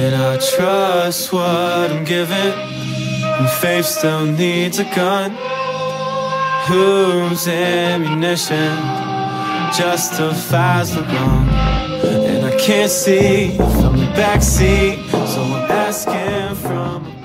Can I trust what I'm given? When faith still needs a gun Whose ammunition justifies the wrong? And I can't see from the backseat So I'm asking from